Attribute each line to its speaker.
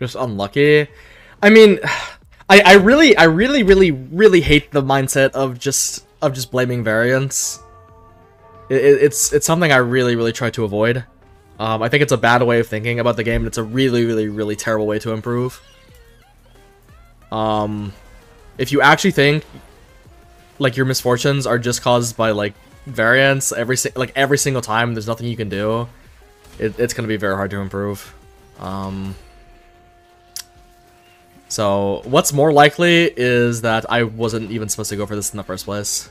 Speaker 1: Just unlucky. I mean, I, I really, I really, really, really hate the mindset of just of just blaming variance. It, it's it's something I really, really try to avoid. Um, I think it's a bad way of thinking about the game, and it's a really, really, really terrible way to improve. Um, if you actually think like your misfortunes are just caused by like variance every like every single time, there's nothing you can do. It, it's gonna be very hard to improve. Um, so what's more likely is that I wasn't even supposed to go for this in the first place.